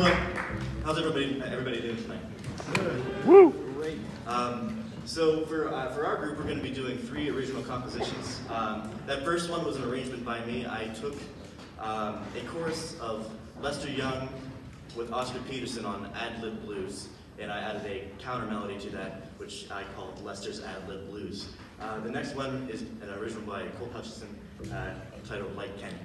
Hello. How's everybody everybody doing tonight? Woo! Great. Um, so for uh, for our group, we're going to be doing three original compositions. Um, that first one was an arrangement by me. I took um, a chorus of Lester Young with Oscar Peterson on Ad Lib Blues, and I added a counter melody to that, which I called Lester's Ad Lib Blues. Uh, the next one is an original by Cole Hutchison, uh, titled Light Kenny.